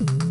Mm-hmm.